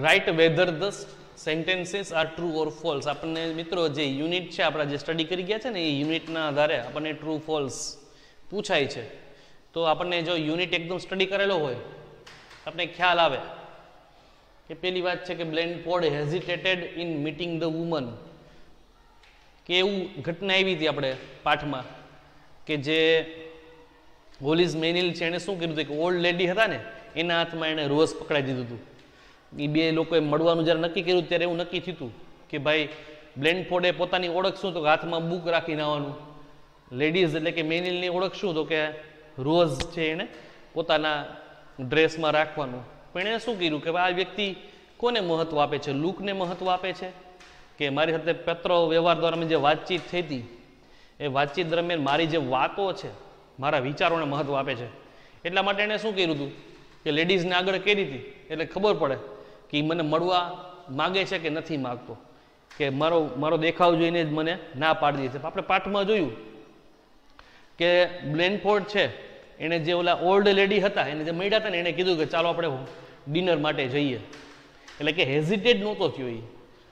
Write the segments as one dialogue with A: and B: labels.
A: Right whether the sentences are true or false આપણને મિત્રો જે યુનિટ છે, આપણા જે સ્ટડી કરી ગયા છે ને, એ યુનિટના આધારે આપણને ટ્રુ ફોલ્સ પૂછાય છે. તો આપણને જો યુનિટ એકદમ સ્ટડી કરેલો હોય આપણે ખ્યાલ આવે કે પેલી વાત છે કે bland pod hesitated in meeting the woman. કે એવું ઘટના આવી હતી આપણે પાઠમાં કે જે હોલીઝ મેનિલ છે એણે શું કર્યું હતું? કે ઓલ્ડ લેડી હતા ને, એના હાથમાં એણે રોઝ પકડાઈ દીધું હતું. એ બે લોકોએ મળવાનું જ્યારે નક્કી કર્યું ત્યારે એવું નક્કી થયું કે ભાઈ બ્લેન્ડ ફોર્ડે પોતાની ઓળખ શું તો હાથમાં બુક રાખીને આવવાનું. લેડીઝ એટલે કે મેનિલની ઓળખ શું તો કે રોઝ છે એણે પોતાના ડ્રેસમાં રાખવાનું. પણ એણે શું કર્યું કે ભાઈ, આ વ્યક્તિ કોને મહત્વ આપે છે? લુકને મહત્વ આપે છે? કે મારી સાથે પત્ર વ્યવહાર દ્વારા મેં જે વાતચીત થઈ હતી, એ વાતચીત દરમિયાન મારી જે વાતો છે, મારા વિચારોને મહત્વ આપે છે. એટલા માટે એણે શું કર્યું હતું કે લેડીઝને આગળ કરી હતી. એટલે ખબર પડે કે એ મને મળવા માગે છે કે નથી માગતો? કે મારો મારો દેખાવ જોઈને જ મને ના પાડી દે છે આપણે પાઠમાં જોયું કે બ્લેનફોર્ડ છે એણે જે ઓલા ઓલ્ડ લેડી હતા, એને જે મળ્યા હતા ને એણે કીધું કે ચાલો આપણે ડિનર માટે જઈએ. એટલે કે હેઝિટેડ નહોતો થયો એ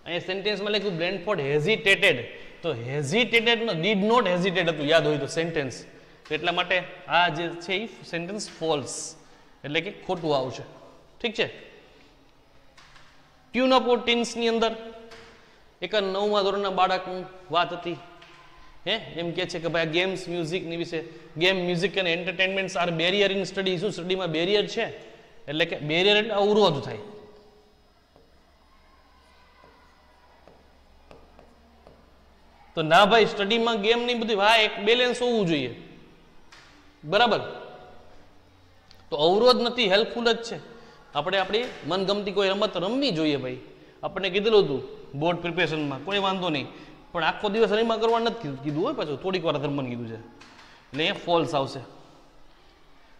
A: અહીંયા સેન્ટેન્સમાં લખ્યું, બ્લેનફોર્ડ હેઝિટેટેડ. તો હેઝિટેટેડ નો ડીડ નોટ હેઝિટેડ હતું, યાદ હોય તો સેન્ટેન્સ. એટલા માટે આ જે છે એ સેન્ટેન્સ ફોલ્સ. એટલે કે ખોટું આવશે. ઠીક છે? ટ્યુન ઓફ ટીન્સની અંદર. એક નવમા ધોરણના બાળકની વાત હતી. હે? એમ કે છે કે ભાઈ ગેમ્સ મ્યુઝિકની વિશે. ગેમ મ્યુઝિક અને entertainments are barrier in study શું સ્ટડીમાં બેરિયર છે? એટલે કે બેરિયર એટલે અવરોધ થાય. તો ના ભાઈ સ્ટડીમાં ગેમની બધી હા, એક બેલેન્સ હોવું જોઈએ. બરાબર? તો અવરોધ નથી હેલ્પફુલ જ છે. આપણે આપણી મનગમતી કોઈ રમત રમવી જોઈએ ભાઈ. આપણને કીધેલું હતું બોર્ડ પ્રિપેરેશનમાં કોઈ વાંધો નહીં. પણ આખો દિવસ રહીમાં કરવા નથી કીધું હોય પાછું. થોડીક વાર ધર્મન કીધું છે. એટલે અહીંયા ફોલ્સ આવશે.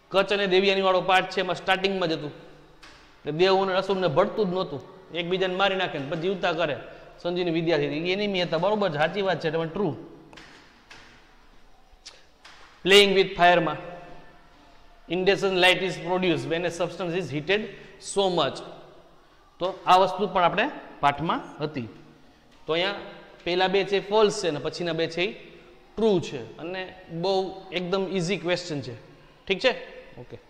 A: કચ્છ અને દેવિયાની વાળો પાઠ છે, એમાં સ્ટાર્ટિંગમાં જ હતું. એટલે દેવ અને ભળતું જ નહોતું. એકબીજાને મારી નાખે પછી જીવતા કરે. સંજીવની વિદ્યાર્થી એની હતા. બરોબર સાચી વાત છે. એટલે true playing with ફાયરમાં incandescent light is produce when a substance is heated so much. તો આ વસ્તુ પણ આપણે પાઠમાં હતી. તો અહીંયા પહેલાં બે છે ફોલ્સ છે અને પછીના બે છે ટ્રુ છે. અને બહુ એકદમ ઇઝી ક્વેશ્ચન છે. ઠીક છે? ઓકે